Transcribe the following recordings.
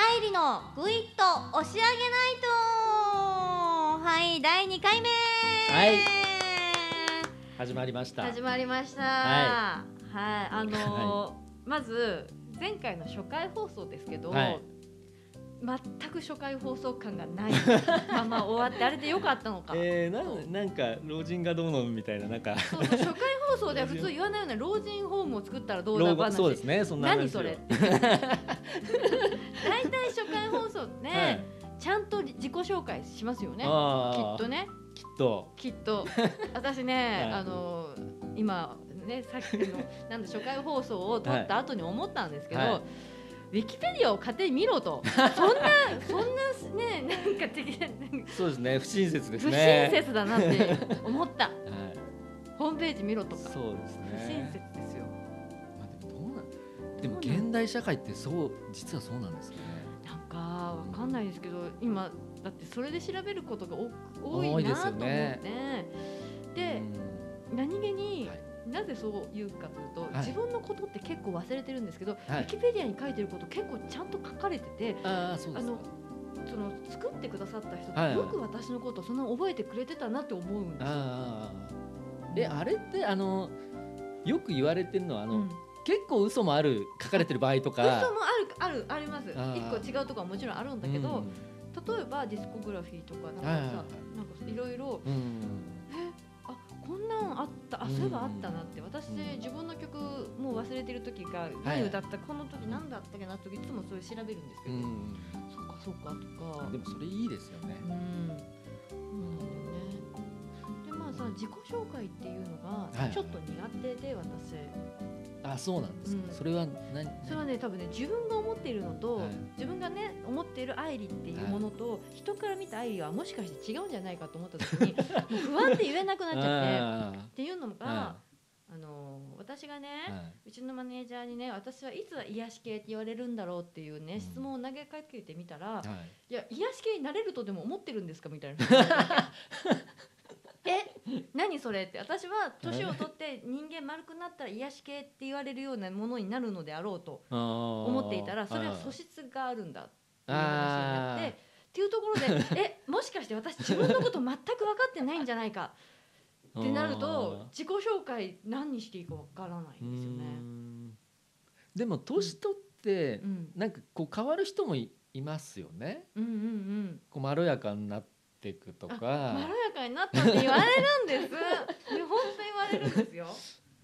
愛理のグイッと押し上げないとはい第2回目。はい。始まりました。始まりました。ははい、あのーまず前回の初回放送ですけど、はい。全く初回放送感がない まま終わってあれでよかったのか、えー、なんなんか老人がどうのみたいななんか。そう初回放送では普通言わないような老人ホームを作ったらどうだ話そうですね。そんな話何それ 大体初回放送って、はい。ちゃんと自己紹介しますよね。きっとね。きっと。きっと。私ね、はい。あの今ねさっきのなんだ初回放送を撮った後に思ったんですけど、はい。ウィキペディアを勝手に見ろと。そんなそんなねなんか的そうですね不親切です不ね親切だなって思った。はい。ホームページ見ろとか。そうです不親ね切ですよ現代社会ってそう実はそうなんですかね。なんかわかんないですけど今だってそれで調べることが多いなと思って。よねでうん。何気に、はい。なぜそう言うかというと、はい。自分のことって結構忘れてるんですけど、はい。ウィキペディアに書いてること結構ちゃんと書かれててあのその作ってくださった人ってよく私のことそんな覚えてくれてたなって思うんですよ。ああえあれってあのよく言われてるのはあの、うん結構嘘もある書かれてる場合とか。嘘もあるあるあります。一個違うところはもちろんあるんだけど、うん。例えばディスコグラフィーとかなんかさ、はいはいはい。なんかいろいろうん。えあこんなんあったあうんそういえばあったなって私、うん。自分の曲もう忘れてる時がはい。何歌った、この時何だったっけなっていつもそれ調べるんですけど、うん。そうかそうかとか。でもそれいいですよね自己紹介っていうのがはいちょっと苦手で私、あそうなんですか、うん。それは何？それはね多分ね自分が思っているのと、はい。自分がね思っている愛理っていうものと、人から見た愛理はもしかして違うんじゃないかと思った時に もう不安で言えなくなっちゃってあっていうのが、はあの私がね、ーはい。うちのマネージャーにね私はいつ癒し系って言われるんだろうっていうね、うん。質問を投げかけてみたら、はい。いや癒し系になれるとでも思ってるんですか？みたいな。え？何それ？って私は年を取って人間丸くなったら癒し系って言われるようなものになるのであろうと思思っていたらそれは素質質があるんだっていう話になってっていうところでえ？もしかして私自分のこと全く分かってないんじゃないかってなると自己紹介何にしていいか分からないんですよね。でも年取ってうん。なんかこう変わる人もいいますよね。うんうんうん。こうまろやかになっていくとまろかやかになったって言われるんです。ね 本当言われるんですよ。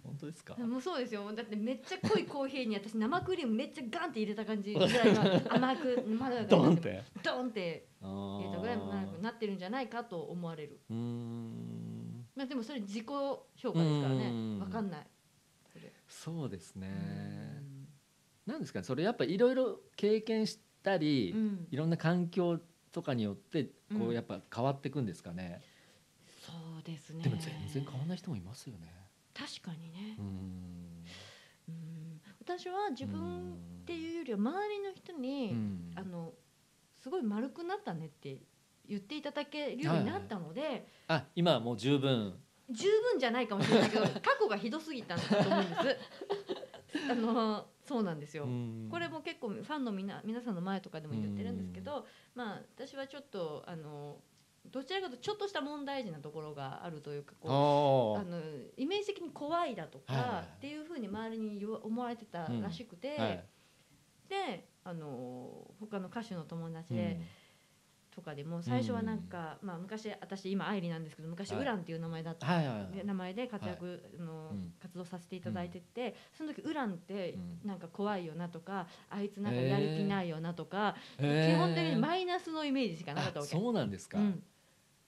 本当ですかもうそうですよ。だってめっちゃ濃いコーヒーに私生クリームめっちゃガンって入れた感じぐらいの甘くまろやかドになンって？ドンってあ入れたぐらいまろやかになってるんじゃないかと思われる。うーんまあでもそれ自己評価ですからねうん。わかんない。そうですねなんですかねそれやっぱいろいろ経験したり、うんいろんな環境とかによってこうやっぱ変わっていくんですかね、そうですね。でも全然変わらない人もいますよね。確かにね。うー。ん。うん。私は自分っていうよりは周りの人に、うん。あのすごい丸くなったねって言っていただけるようになったので、あ今はもう十分。十分じゃないかもしれないけど過去がひどすぎたんだと思うんです。あのそうなんですよ。うん。これも結構ファンのみな皆さんの前とかでも言ってるんですけど、まあ私はちょっとあのどちらかというとちょっとした問題児なところがあるというかこうああのイメージ的に怖いだとか、っていうふうに周りに思われてたらしくて、であの他の歌手の友達うん。で、とかでも最初はなんか、まあ、昔私今愛理なんですけど昔はい。ウランっていう名前だった、名前で活躍の、うん。活動させていただいてて、その時ウランってうん。なんか怖いよなとか、あいつなんかやる気ないよなとか、基本的にマイナスのイメージしかなかったわけ。あそうなんですか、う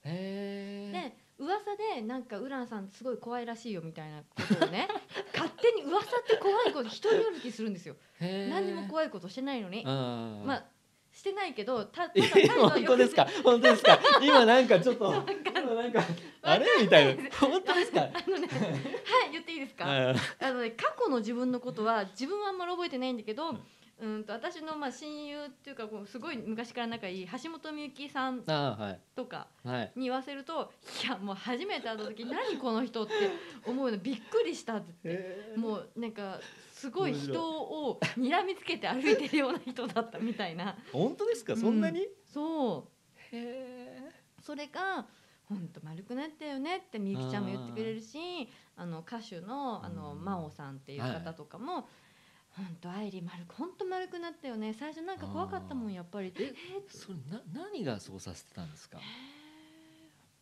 えで噂でなんかウランさんすごい怖いらしいよみたいなことをね 勝手に噂って怖いこと人による気するんん何にもい怖いことしてないのに。あまあしてないけどたただえ態度は本当ですか？本当ですか？今なんかちょっと わかんない。今なんかあれ？みたいな。本当ですか？あのねはい言っていいですか？ああのね過去の自分のことは自分はあんまり覚えてないんだけど、うん。と私のまあ親友っていうかこうすごい昔から仲いい橋本美幸さんあはい。とかはい。に言わせるといやもう初めて会った時何この人って思うのびっくりしたって。言ってもうなんかすごい人を睨みつけて歩いてるような人だったみたいな。本当ですか？そんなに、そう。へえそれが「本当丸くなったよね」ってみゆきちゃんも言ってくれるしあの歌手のあのうん。真央さんっていう方とかも「本当愛理丸く本当丸くなったよね。最初なんか怖かったもんやっぱり」え？え？ーそれな何がそうさせてたんですか？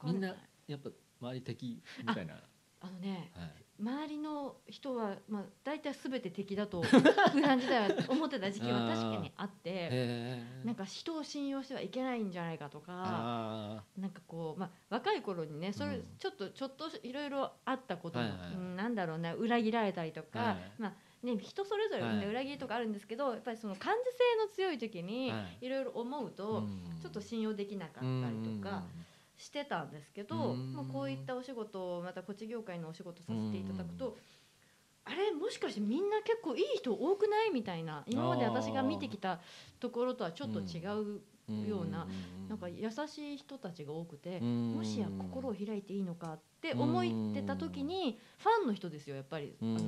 みんなやっぱ周り敵みたいな。あのねはい周りの人は、まあ、大体全て敵だと普段時代は思ってた時期は 確かにあってなんか人を信用してはいけないんじゃないかとかあなんかこう、まあ、若い頃にねそれうん。ちょっとちょっといろいろあったことも、はいはいうんなんだろうね裏切られたりとか、はい。まあね、人それぞれ、ねはい。裏切りとかあるんですけどやっぱりその感受性の強い時にはい。いろいろ思うあと、ちょっと信用できなかったりとか。してたんですけど、うん。まあ、こういったお仕事をまたこっち業界のお仕事させていただくと、あれもしかしてみんな結構いい人多くないみたいな今まで私が見てきたところとはちょっと違う、ようななんか優しい人たちが多くて、もしや心を開いていいのかって思ってた時にファンの人ですよやっぱり。あの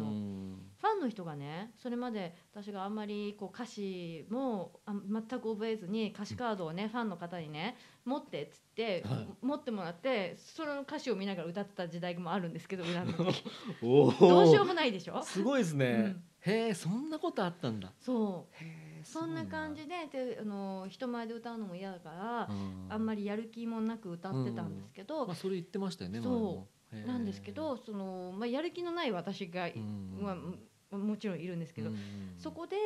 ファンの人がねそれまで私があんまりこう歌詞もあ全く覚えずに歌詞カードをねファンの方にね持ってっつって、はい。持ってもらってその歌詞を見ながら歌ってた時代もあるんですけど裏の どうしようもないでしょ？すごいですね、うん。へえそんなことあったんだ。そう。へえそんな感じでであの人前で歌うのも嫌だから、あんりまりやる気もなく歌ってたんですけど、まあそれ言ってましたよねそう。なんですけどその、まあ、やる気のない私が、うんまあ、もちろんいるんですけど、うんそこで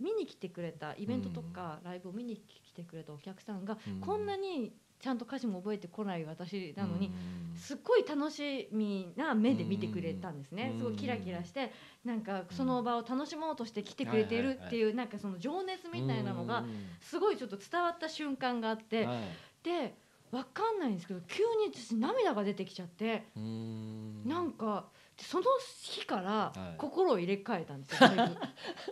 見に来てくれたイベントとかライブを見に来てくれたお客さんが、うん。こんなにちゃんと歌詞も覚えてこない私なのに、うん。すっごい楽しみな目で見てくれたんですね、うん。すごいキラキラしてなんかその場を楽しもうとして来てくれているっていうなんかその情熱みたいなのがすごいちょっと伝わった瞬間があって、はい。でわかんないんですけど急に私涙が出てきちゃって、うん。なんかでその日からはい。心を入れ替えたんですよ、だい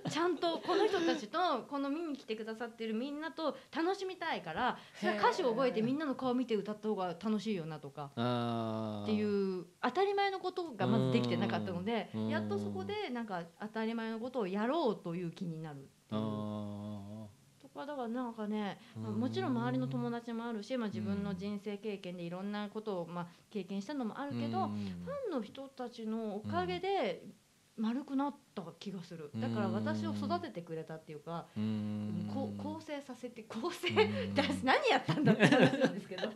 ぶちゃんとこの人たちとこの見に来てくださってるみんなと楽しみたいからそれは歌詞を覚えてみんなの顔見て歌った方が楽しいよなとかっていう当たり前のことがまずできてなかったのでうん。やっとそこでなんか当たり前のことをやろうという気になるっていうあとかだからなんかねもちろん周りの友達もあるし、まあ、自分の人生経験でいろんなことをまあ経験したのもあるけど、うん。ファンの人たちのおかげで丸くなった気がする。だから私を育ててくれたっていうか、うん。こう構成させて構成うん。だ 何やったんだって話なんですけど、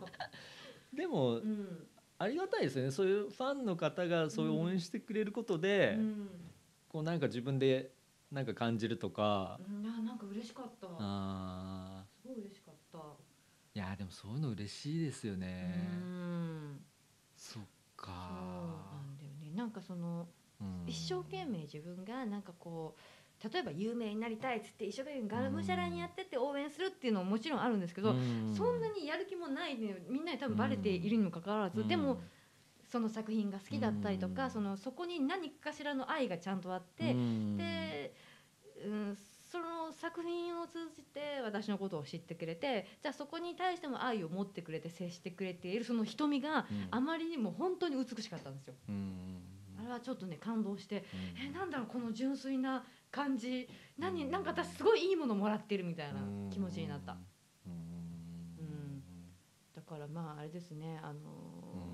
でもうん。ありがたいですよね。そういうファンの方がそういう応援してくれることで、うん。こうなんか自分でなんか感じるとか、いやなんか嬉しかった。あすごい嬉しかった、ーいやでもそういうの嬉しいですよね、うん。そっそうかなんだよね。なんかそのうん。一生懸命自分がなんかこう例えば有名になりたいっつって一生懸命がむしゃらにやってって応援するっていうのももちろんあるんですけど、うん。そんなにやる気もないねみんなに多分バレているにもかかわらず、うん。でもその作品が好きだったりとか、うん。そのそこに何かしらの愛がちゃんとあって、うん。で、うん、その作品を通じて私のことを知ってくれてじゃあそこに対しても愛を持ってくれて接してくれているその瞳がうん。あまりにも本当に美しかったんですよ。うん。あれはちょっとね感動してうん。えなんだろうこの純粋な感じ何なんか私すごいいいものもらってるみたいな気持ちになった。うん。うん。だからまああれですねあのー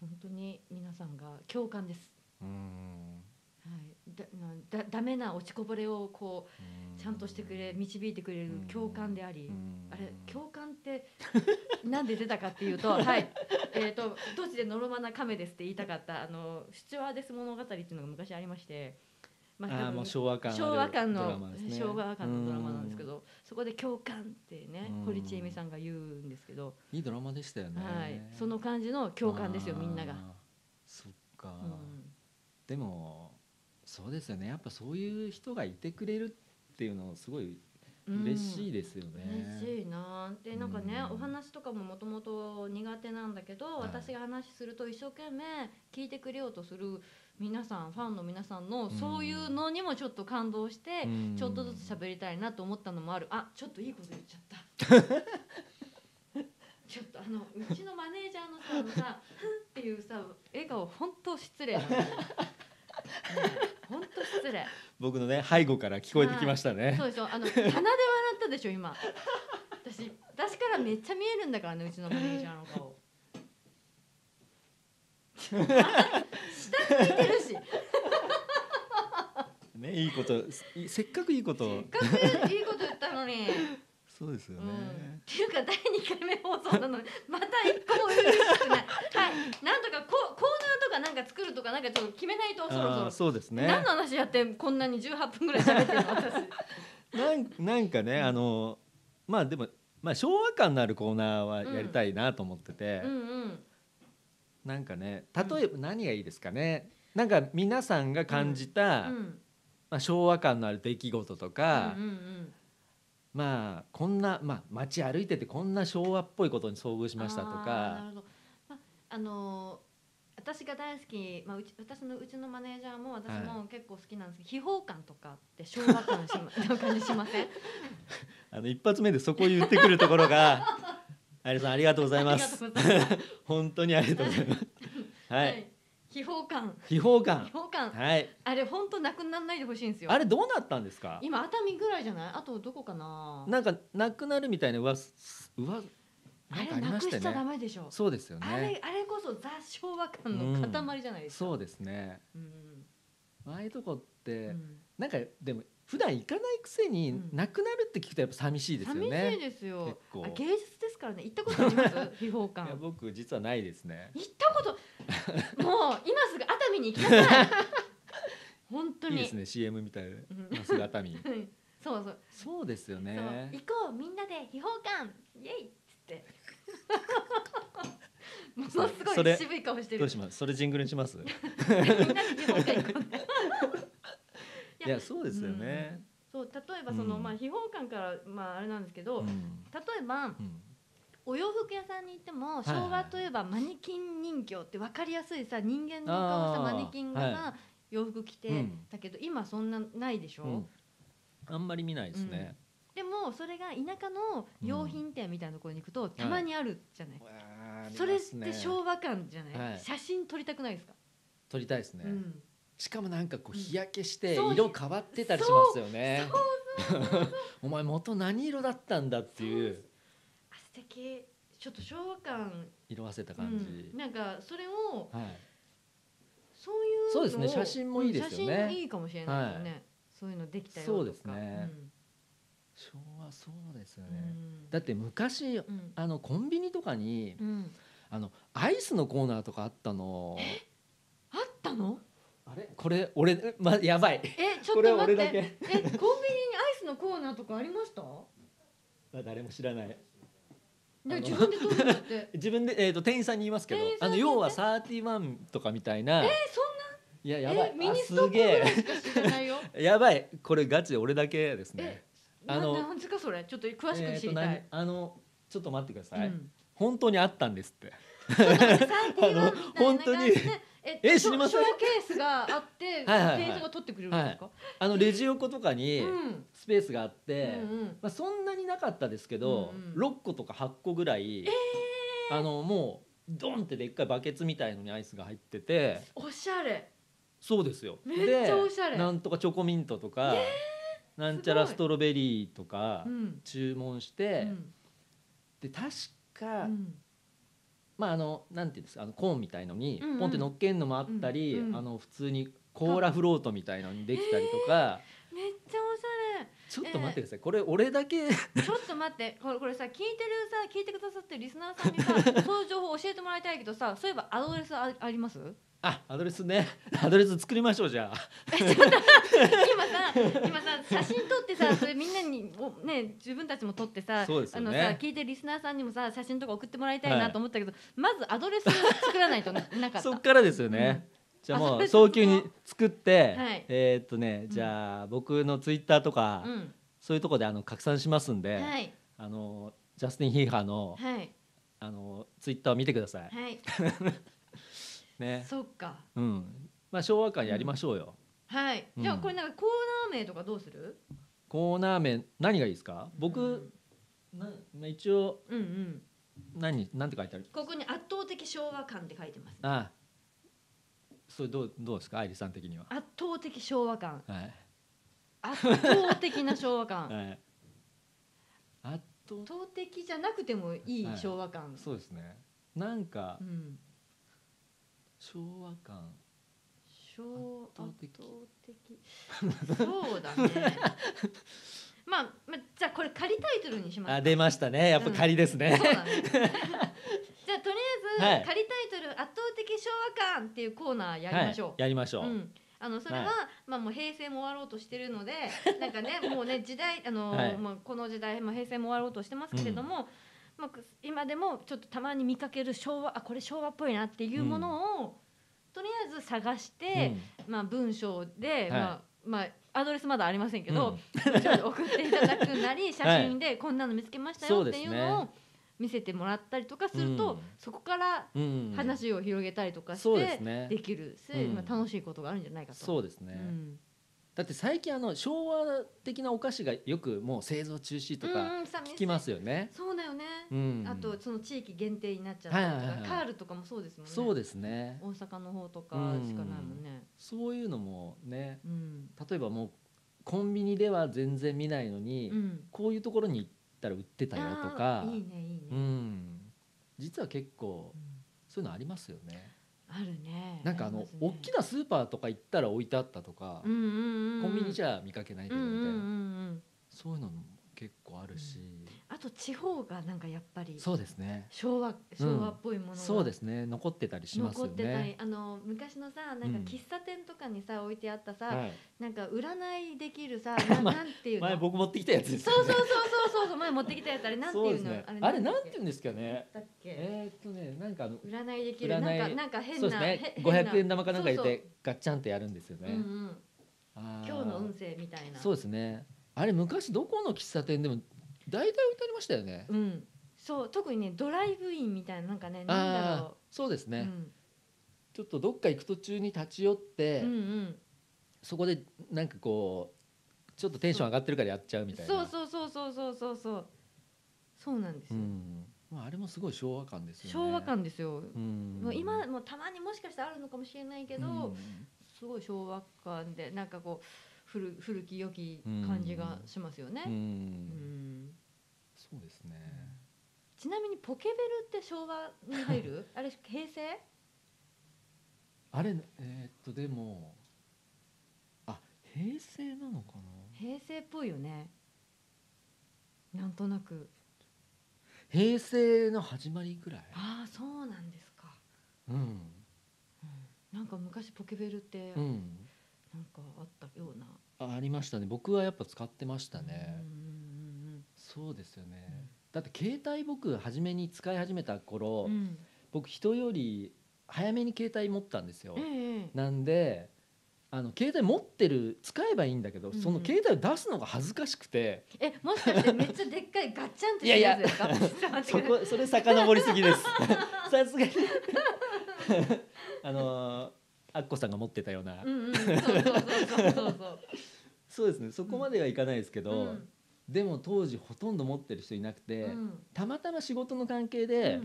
本当に皆さんが共感です。うん。はい、だなだダメな落ちこぼれをこうちゃんとしてくれ導いてくれる共感であり、うん。あれ共感って なんで出たかっていうと はい。えっ、と「どちでのろまな亀です」って言いたかったあのスチュワーデス物語っていうのが昔ありまして、まあーもう昭和感昭和感ドラのマですね。昭和感のドラマなんですけどそこで共感ってねうん。堀ちえみさんが言うんですけど、いいドラマでしたよね。はい、その感じの共感ですよみんなが。そっか、うん。でもそうですよね。やっぱそういう人がいてくれるっていうのすごい嬉しいですよね、嬉しいな。でなんかね、うん。お話とかももともと苦手なんだけど、はい。私が話すると一生懸命聞いてくれようとする皆さんファンの皆さんのそういうのにもちょっと感動して、うん。ちょっとずつ喋りたいなと思ったのもある。あちょっといいこと言っちゃった。ちょっとあのうちのマネージャーのさあのさふんっていうさ笑顔本当失礼な んだよ本当失礼。僕のね背後から聞こえてきましたね。そうでしょ。あの鼻で笑ったでしょ今。私私からめっちゃ見えるんだからねうちのマネージャーの顔 下向いてるし。ねいいこといせっかくいいこと。せっかくいいこと言ったのに、そうですようん、っね、ていうか第2回目放送なのにまた一個も嬉しくない。はい。なんとかココーナーとかなんか作るとかなんかちょっと決めないとそろそろ。そうですね。何の話やってこんなに18分ぐらい喋ってるの 私。なんなんかねあのまあでもまあ昭和感のあるコーナーはやりたいなと思ってて、うんうんなんかね例えば何がいいですかね。なんか皆さんが感じた、うん。まあ、昭和感のある出来事とか、うんうんまあこんな、まあ、街歩いててこんな昭和っぽいことに遭遇しましたとか。あのー私が大好き、まあ、うち私のうちのマネージャーも私も結構好きなんですけど、秘宝感とかって昭和感し 感じしません？あの一発目でそこを言ってくるところがあやさんありがとうございます。本当にありがとうございます。はい、秘宝感秘宝秘感宝感はい。あれ本当なくならないでほしいんですよ。あれどうなったんですか？今熱海ぐらいじゃない？あとどこかな？なんかなくなるみたいな噂噂あれなくしちゃダメでしょ。そうですよあれねあれこそザ昭和感の塊じゃないですか、そうですね。うん。ああいうとこって、うん。なんかでも普段行かないくせにうん。なくなるって聞くとやっぱ寂しいですよ寂ねしいですよ。結構。あ芸術ですからね。行ったことあります？秘宝いや館僕実はないですね。行ったこと？もう今すぐ熱海に行きなさい。本当に。いいですね。CM みたいでうん。まっすぐ熱海。そうそう。そうですよね。行こうみんなで秘宝館。イエイ！っつって。ものすごい渋い顔してる。どうします？それジングルにします？みんなで秘宝館行こういやそうですよね、そう例えばその、うん。まあ秘宝館からまああれなんですけど、うん。例えばうん。お洋服屋さんに行ってもはい昭和といえばマネキン人形って分かりやすいさ人間の顔したマネキンが洋服着て、うん。だけど今そんなないでしょ、うん。あんまり見ないですね、でもそれが田舎の用品店みたいなところに行くとたまにあるじゃない、それって昭和感じゃない、はい。写真撮りたくないですか、撮りたいですね、うん、しかもなんかこううん。日焼けして色変わってたりしますよね。お前元何色だったんだっていう。あ素敵。ちょっと昭和感、色あせた感じ。うん、、なんかそれをはい。そういうそうですね。写真もいいですよね。いいかもしれないですよね、そういうのできたよそうですね。昭和そうですようん。ね、だって昔うん。あのコンビニとかにうん。あのアイスのコーナーとかあったの。あったの？あれ？これ俺まやばい。えちょっと待って。えコンビニにアイスのコーナーとかありました？誰も知らない。自分で取るんだって。え 自分で、えー、と店員さんに言いますけど店員さんに？あの要は31とかみたいな。そんいややばい。えミニあストップ やばい。これガチで俺だけですね。えあのあのなんですかそれ？ちょっと詳しく知りたい、何？あのちょっと待ってください、うん。本当にあったんですって。あの本当にええ知りません？ショーケースがあって はいはいはい。店員さんが取ってくれるんですか、あのレジ横とかにうん。スペースがあって、うんうん。まあ、そんなになかったですけど、うんうん。6個とか8個ぐらい、あのもうドンってでっかいバケツみたいのにアイスが入ってておしゃれ。そうですよ。めっちゃおしゃれ。でなんとかチョコミントとか、なんちゃらストロベリーとかうん。注文して、うん。で確か、うんまああのなんていうんですかあのコーンみたいのにポンって乗っけんのもあったり、うんうん。あの普通にコーラフロートみたいのにできたりとか、めっちゃおしゃちょっと待ってください。これ俺だけれ ちょっと待って。これこれさ聞いてるさ聞いてくださってるリスナーさんにさ そういう情報教えてもらいたいけどさそういえばアドレスああります？あアドレスね。アドレス作りましょうじゃあ。今さ今さ写真撮ってさ それみんなにおね自分たちも撮ってさ、ね。あのさ聞いてるリスナーさんにもさ写真とか送ってもらいたいはないと思ったけど、まずアドレス作らないとななかった。そっからですよね、じゃあもう早急に作って、はい。えーっとねじゃあ僕のツイッターとか、うん。そういうところであの拡散しますんで、はい。あのジャスティン・ヒーハーのはい。あのツイッターを見てください。はい ね、そっか。うん、まあ昭和感やりましょうよ。はい、うん。じゃあこれなんかコーナー名とかどうする？コーナー名何がいいですか？僕、うん。なまあ一応うんうん。何なんて書いてある？ここに圧倒的昭和感って書いてます。あ、それどうどうですか？愛理さん的には。圧倒的昭和感はい。圧倒的な昭和感 はい。圧倒。的じゃなくてもいい昭和感、そうですね。なんかうん昭和感。昭圧倒的。そうだね。まあ、まあ、じゃあこれ仮タイトルにしますか。あ出ましたね。やっぱ仮ですね、そうだね。じゃあとりあえず、はい。仮タイトル「圧倒的昭和感」っていうコーナーやりましょう、はい、やりましょう、うん、あのそれは、はまあもう平成も終わろうとしてるので なんかねもうね時代あの、はい。まあこの時代、まあ、平成も終わろうとしてますけれども、まあ、今でもちょっとたまに見かける昭和あこれ昭和っぽいなっていうものを、とりあえず探して、まあ、文章で、まあまあアドレスまだありませんけど、文章で送っていただくなり写真で こんなの見つけましたよっていうのを見せてもらったりとかすると、うん。そこから話を広げたりとかしてね。できるし、うんまあ、楽しいことがあるんじゃないかと。そうですね、うんだって最近あの昭和的なお菓子がよくもう製造中止とうんか聞きますよね、そうだよね、うん。あとその地域限定になっちゃったりとか、はいはいはい。カールとかもそうですもんね。そうですね。大阪の方とかしかないもんね。そういうのもねうん、例えばもうコンビニでは全然見ないのに、うん、こういうところに行ったら売ってたよとか。いいねいいね、ううん。ん実は結構そういうのありますよねあるね。なんかあのね。大きなスーパーとか行ったら置いてあったとか、コンビニじゃ見かけないけどみたいな、そういうのも結構あるし、あと地方がなんかやっぱりそうですね昭和昭和っぽいものが、そうですね残ってたりしますよ残ってたりね。あの昔のさなんか喫茶店とかにさ置いてあったさ、はい、なんか占いできるさ ななんていうの？前僕持ってきたやつですよね。そうそうそうそうそうそう前持ってきたやつあれなんていうの？ね。あれなんて言ううんですかね。だっけ、えーっとねなんかあの占いできるなんかなんか変な。五百円玉かなんか入れそうてガッチャンってやるんですよね。そううんうん、今日の運勢みたいなそうですね。あれ昔どこの喫茶店でも大体置いてありましたよね。うんそう特にねドライブインみたいななんかねなんだろう、そうですね、うんちょっとどっか行く途中に立ち寄って、うんうんそこでなんかこうちょっとテンション上がってるからやっちゃうみたいな。そうそうそうそうそうそうそうそうなんですよ、うん。まああれもすごい昭和感ですよね。昭和。感ですよ、うん。もう今もうたまにもしかしたらあるのかもしれないけど、うんすごい昭和感でなんかこう古古き良き感じがしますよね、ううんん。そうですね。ちなみにポケベルって昭和に入る？あれ平成？あれえーっとでもあ平成なのかな？平成っぽいよね。なんとなく。平成の始まりぐらい？ああそうなんですか、うん。うん、なんか昔ポケベルってうん。なんかあったような、あありましたね。僕はやっぱ使ってましたね、うんうんそうですよね、だって携帯僕初めに使い始めた頃、僕人より早めに携帯持ったんですよ、ええなんであの携帯持ってる使えばいいんだけど、うん。その携帯を出すのが恥ずかしくて。えもしかしてめっちゃでっかいガッチャンってしたやつですか？ちょっと待ってそこそれ遡りすぎです。さすがに。あのーアッコさんが持ってたような、そうそうそうそうそうそう。そうですね。そこまではいかないですけど、うんでも当時ほとんど持ってる人いなくて、うん。たまたま仕事の関係で、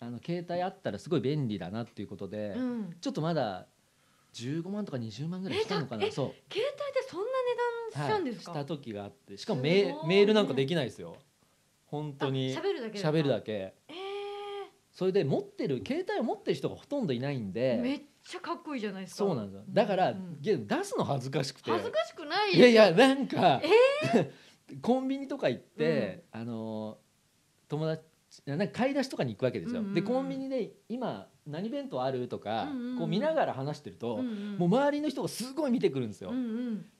あの携帯あったらすごい便利だなっていうことで、うん。うんちょっとまだ15万とか20万ぐらいしたのかな。えそう。携帯でそんな値段しちゃうんですか、はい、した時があってしかもすメメールなんかできないですよ。本当に。あ喋るだけ喋るだけ。えそれで持ってる携帯を持ってる人がほとんどいないんー、でめっちゃかっこいいじゃないですか。そうなんですよ。だから、うんゲ出すの恥ずかしくて。恥ずかしくないいやいやなんか、コンビニとか行って、あの友達なんか買い出しとかに行くわけですよ、でコンビニで今何弁当あるとか、こう見ながら話してると、もう周りの人がすごい見てくるんですよ、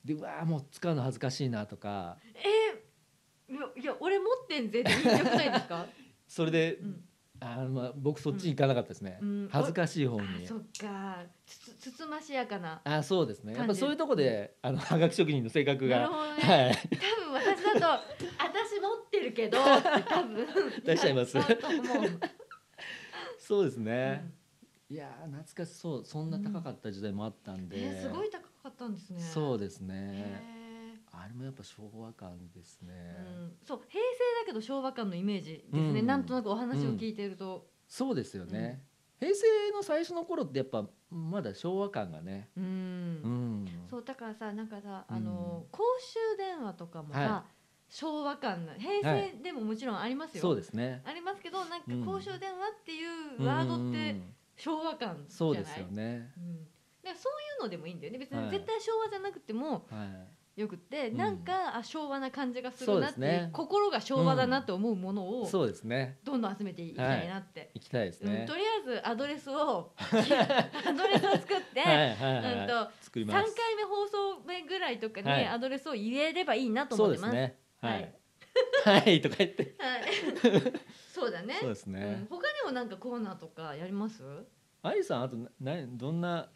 でうわーもう使うの恥ずかしいなとか。えー、いやいや俺持ってんぜって言いたくないですか、それで、うんあーまあ僕そっちに行かなかったですね、うん。恥ずかしい方あに、そっか。つつつましやかな。あそうですね。やっぱそういうとこであのはがき職人の性格が、ね、はい。多分私だと私持ってるけど多分出しちゃいます。そうですね、いやー懐かしそう。そんな高かった時代もあったんで、えーすごい高かったんですね。そうですへねーあれもやっぱ昭和感ですね、うん、そう平成だけど昭和感のイメージですね、うん。なんとなくお話を聞いてると、そうですよね、平成の最初の頃ってやっぱまだ昭和感がね、うん。うん、そうだからさなんかさうん。あの、公衆電話とかもさ、は昭和感な平は成でももちろんありますよ、そうですね。ありますけどなんかうん。公衆電話っていうワードってうん。昭和感じゃない、そうですよね。うん、でそういうのでもいいんだよね。別はい。に絶対昭和じゃなくてもはい。よくって、うんなんかあ昭和な感じがするなってね心が昭和だなって思うものをそうですね。どんどん集めていきたいなって、行きたいですうんね。とりあえずアドレスを アドレスを作って、はいはいはいうんと3作ります。回目放送目ぐらいとかにはいアドレスを入れればいいなと思ってます。ですね。ははいい。はいとか言って。はいそうだね。そうですねうん。他にもなんかコーナーとかやります？アリさんあとななどんな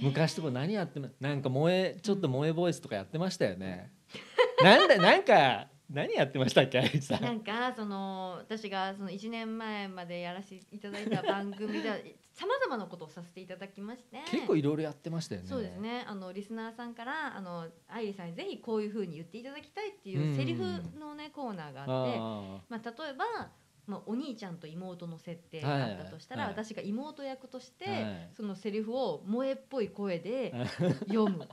昔とか何やってまなんか萌えちょっと萌えボイスとかやってましたよね。なんだなんか何やってましたっけ？アリさ。なんんかその私がその1年前までやらせていただいた番組では さまざまなことをさせていただきまして。結構いろいろやってましたよね。そうです。ねあのリスナーさんからあの愛理さんにぜひこういうふうに言っていただきたいっていううんセリフのねコーナーがあって、あまあ、例えば、まあ、お兄ちゃんと妹の設定があったとしたら、私が妹役として、はいそのセリフを萌えっぽい声であ。読む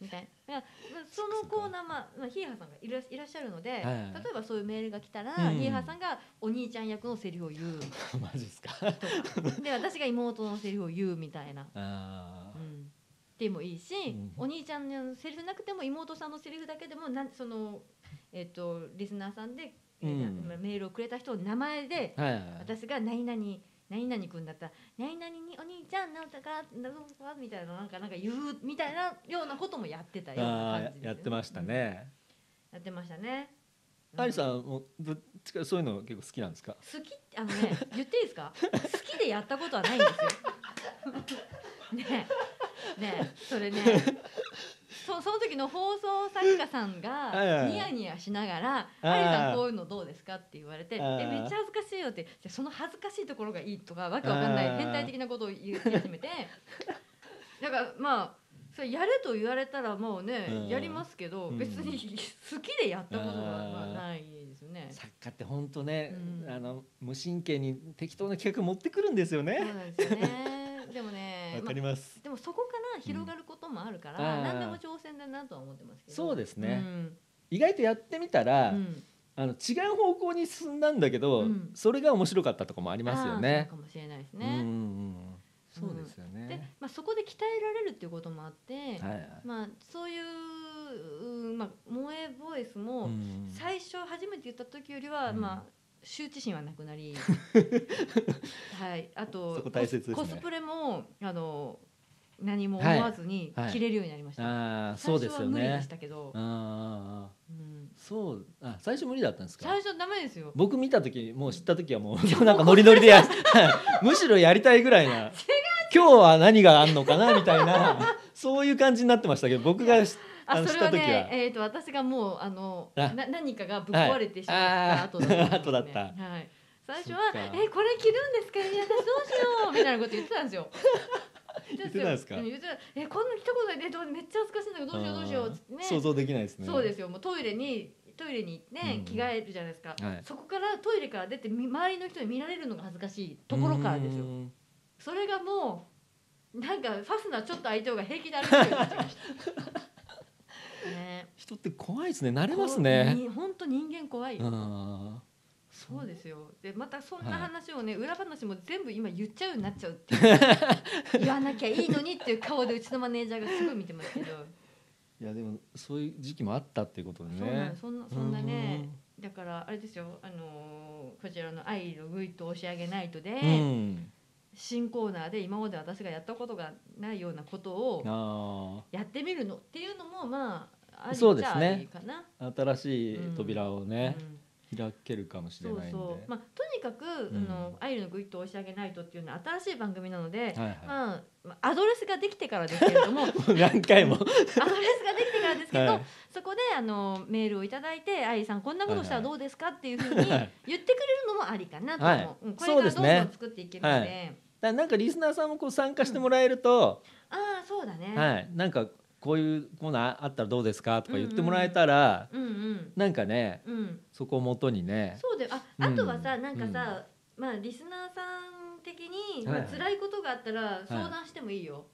みたいな。そのコーナー、まあ、まあ、ヒーハーさんがいらいらっしゃるので、はい例えばそういうメールが来たら、うんヒーハーさんがお兄ちゃん役のセリフを言う マジですか？で私が妹のセリフを言うみたいな。ああ。うんでもいいし、んお兄ちゃんのセリフなくても妹さんのセリフだけでもなんその、えっとリスナーさんで、メールをくれた人の名前で。私が何々何々君だったら何々にお兄ちゃんなんとかなんとかみたいななんかなんか言うみたいなようなこともやってたような感じですよやってました、ね。うんやってましたね。アリさんんもどっちかそういうの結構好きなんですか？好きあのね 言っていいですか？好きでやったことはないんですよ。ねえねえそれねそその時の放送作家さんがニヤニヤしながら「あーアリさんこういうのどうですか?」って言われて「えめっちゃ恥ずかしいよ」ってじゃあその恥ずかしいところがいいとかわけわかんない変態的なことを言い始めて だからまあそれやれと言われたらもうね、うんやりますけど、うん別に好きでやったことがまあないですね。作家って本当ね、うんあの無神経に適当な企画持ってくるんですよそうね。なんですよね。でもね、わまかります。あでもそこから広がることもあるから、うん何でも挑戦だなとは思ってますけど。そうですねうん意外とやってみたら、うんあの違う方向に進んだんだけど、うんそれが面白かったとかもありますよね。かもしれないですね。うんそうですよでね。、まあそこで鍛えられるっていうこともあって、はいはい。まあそういううんまあ萌えボイスも、うん最初初めて言った時よりは、うんまあ羞恥心はなくなり、はい、あとね。コスプレもあの何も思わずにはい。はい着れるようになりました。ああそうですよ最初は無理でねし。たけど、あーあーうん、そうあ最初無理だったんですか？最。初ダメですよ。僕見た時もう知った時はもう なんかノリノリでやはい。むしろやりたいぐらいな。今日は何があんのかなみたいな。そういう感じになってましたけど僕がしあそれはねえっ、と私がもうあのあ。な何かがぶっ壊れてしまった後だね。後だった。はい。最初はえこれ着るんですか？いや私どうしよう？みたいなこと言ってたんですよ。言ってたんですか？う言ってたえこんな着たことない。でどうめっちゃ恥ずかしいんだけどどうしようどうしよう？つってね。想像できないですね。そうですよ。もうトイレにトイレに行ってうん。着替えるじゃないですか、はい。そこからトイレから出てみ周りの人に見られるのが恥ずかしいところからですよ。うーんそれがもうなんかファスナーちょっと開いた方が平気で歩けるようになっちゃいましたね。人って怖いですね。慣れますね。に本当人間怖いそうですよ。でまたそんなはい。話をね、裏話も全部今言っちゃうになっちゃうっていう。言わなきゃいいのにっていう顔でうちのマネージャーがすごい見てますけど、ーいやでもそういう時期もあったっていうことでね。そうなんそんなそんなね。だからあれですよ。あのーこちらの「愛のぐいっと押し上げないとで」うん。うん新コーナーで今まで私がやったことがないようなことをあやってみるのっていうのもまあありそうですね新しい扉をねう、ん。開けるかもしれないんで。そうまあ、とにかく、ん。あのアイルのグイッと押し上げないとっていうのは新しい番組なので、はいはまあまあ、アドレスができてからですけれども。アドレスができてからですけど、はい。そこであのメールをいただいて「愛さんこんなことしたらどうですか?」っていうふうにはい言ってくれるのもありかなと思う、はい。うんこれからどんどん作っていけるので、なんかリスナーさんもこう参加してもらえると、ああそうだね、はい、なんかこういうコーナーあったらどうですかとか言ってもらえたら、うんうん。なんかねうん。そこを元にね。そうであうん。あとはさ、なんかさ、まあリスナーさん的に、はい。まあ、辛いことがあったら相談してもいいよ、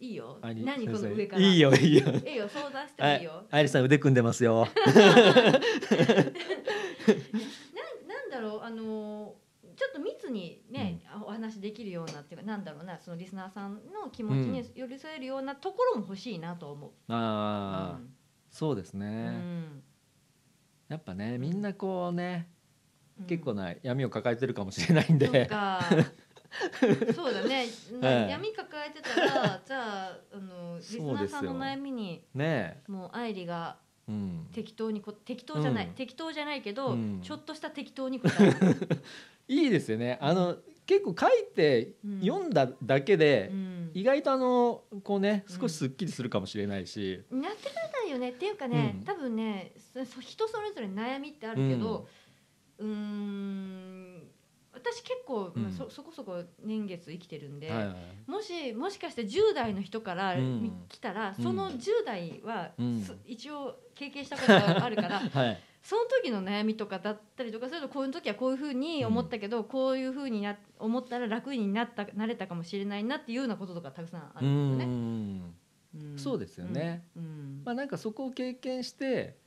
い、いよ。あり何この上から。いいよいいよ。いいよ相談してもはいいいよ、愛理さん腕組んでますよ。なんなんだろうあのーちょっと密にね、お話できるようなっていうかなんだろうなそのリスナーさんの気持ちに寄り添えるようなところも欲しいなと思う。ああ、そうですうね、ん。やっぱねみんなこうね、うん。結構な闇を抱えてるかもしれないんで、か。そうだね、はい闇抱えてたらじゃああのリスナーさんの悩みにね。もう愛理がえ、うん、適当にこ適当じゃない、うん。適当じゃないけど、うん。ちょっとした適当に答える、いいですよね。あの結構書いてうん。読んだだけで、うん。意外とあのこうねうん。少しすっきりするかもしれないし、なってくれないよね。っていうかね、うん。多分ね人それぞれ悩みってあるけどうーん私結構、まあうんそそこそこ年月生きてるんで、はいはい。もしもしかして10代の人から来たら、うん。その10代は、うん。す一応経験したことがあるから はいその時の悩みとかだったりとかするとこういう時はこういうふうに思ったけど、こういうふうにな思ったら楽になったなれたかもしれないなっていうようなこととかたくさんあうるんですよね。んうんそうですよね。うん。うん。まあなんかそこを経験して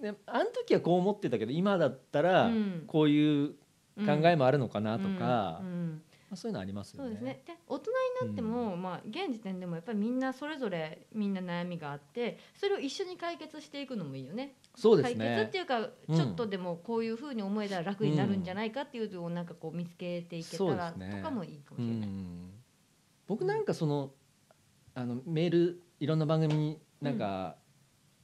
であの時はこう思ってたけど今だったらうん。こういう考えもあるのかなとか、うん。うん。まあ、そういうのありますよね。そうですね。で大人になっても、まあ現時点でもやっぱりみんなそれぞれみんな悩みがあってそれを一緒に解決していくのもいいよね。そうです解決っねていうか、うんちょっとでもこういうふうに思えたら楽になるんじゃないかっていうのをなんかこう見つけていけたらとかもいいかもうしれない。ん僕なんかそのあのメールいろんな番組になんか、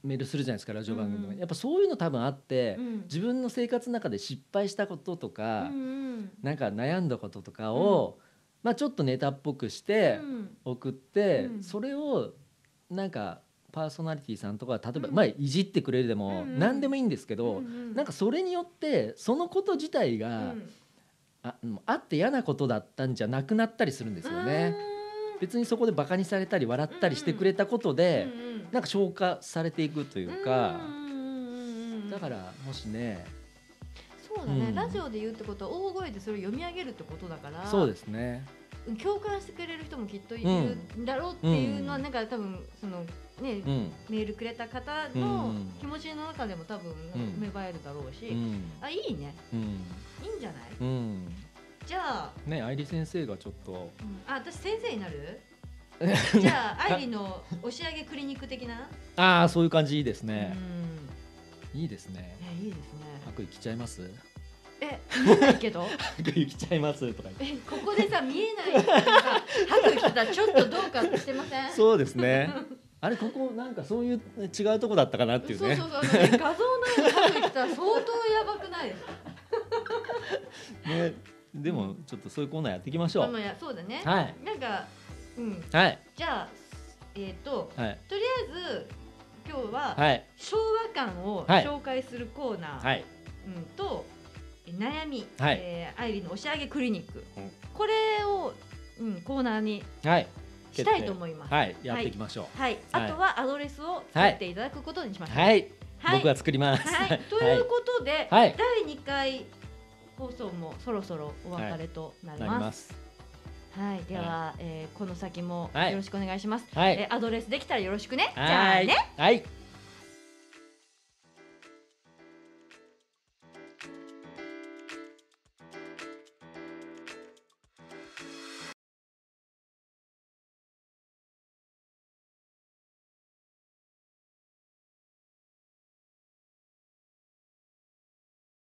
メールするじゃないですかラジオ番組とか、うん。やっぱそういうの多分あって、うん。自分の生活の中で失敗したこととか、うんうん。なんか悩んだこととかを、まあちょっとネタっぽくしてうん。送って、うん。それをなんかパーソナリティさんとか例えば、うん。まあいじってくれるでも、何でもいいんですけど、うなんかそれによってそのこと自体うが、ん。ああって嫌なことだったんじゃなくなったりするんですよね。別にそこでバカにされたり笑ったりしてくれたことうで、んうんなんか消化されていくというか、だからもしねそうだね、うん。ラジオで言うってことは大声でそれを読み上げるってことだからそうですね。共感してくれる人もきっといるん。だろうっていうのは、うん。なんか多分そのね、うん。メールくれた方うのん。気持ちの中でも多分ん。芽生えるだろうし、うん。あいいね。うん。いいんじゃない？うんじゃあ,、ね愛理先生がちょっとうん。あ私先生になる？じゃあ愛理の押し上げクリニック的な、ああそういう感じいいですうね、ん。いいですね。えいいですね。白衣着ちゃいます？え見えないけど 白衣着ちゃいます？とか言って。えここでさ見えないさ白衣着てたらちょっとどうかしてません？そうですね。あれここなんかそういう違うとこだったかなっていうね。そうそうそう、ね、画像のように白衣着たら相当やばくないですか？ねでもちょっとそういうコーナーやっていきましょう。そうだね、はい。なんかうん。はい。じゃあえっ、とはい。とりあえず今日ははい。昭和感をはい。紹介するコーナー、はい。うん、とえ悩み、はい。えーアイリーの押し上げクリニック、うん。これを、うん、コーナーにはい。したいと思います。はい。やっていきましょう。はい、あとはアドレスを作っていただくことにしましょう。はい、はい。僕が作ります。はい、ということで、はい。第2回放送もそろそろお別れとなりなます。りますはい、では、えーこの先もはいよろしくお願いします。はいえーアドレスできたらよろしくね。じゃはいあね。はい